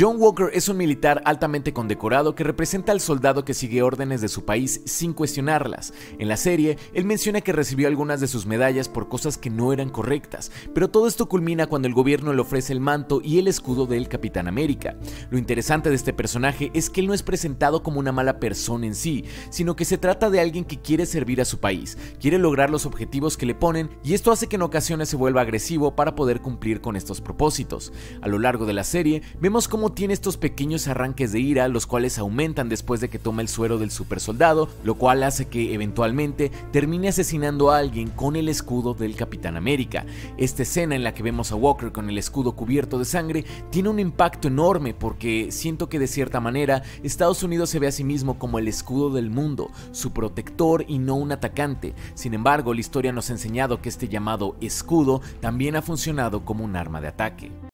John Walker es un militar altamente condecorado que representa al soldado que sigue órdenes de su país sin cuestionarlas. En la serie, él menciona que recibió algunas de sus medallas por cosas que no eran correctas, pero todo esto culmina cuando el gobierno le ofrece el manto y el escudo del Capitán América. Lo interesante de este personaje es que él no es presentado como una mala persona en sí, sino que se trata de alguien que quiere servir a su país, quiere lograr los objetivos que le ponen y esto hace que en ocasiones se vuelva agresivo para poder cumplir con estos propósitos. A lo largo de la serie, vemos cómo tiene estos pequeños arranques de ira, los cuales aumentan después de que toma el suero del super soldado, lo cual hace que eventualmente termine asesinando a alguien con el escudo del Capitán América. Esta escena en la que vemos a Walker con el escudo cubierto de sangre tiene un impacto enorme porque siento que de cierta manera Estados Unidos se ve a sí mismo como el escudo del mundo, su protector y no un atacante. Sin embargo, la historia nos ha enseñado que este llamado escudo también ha funcionado como un arma de ataque.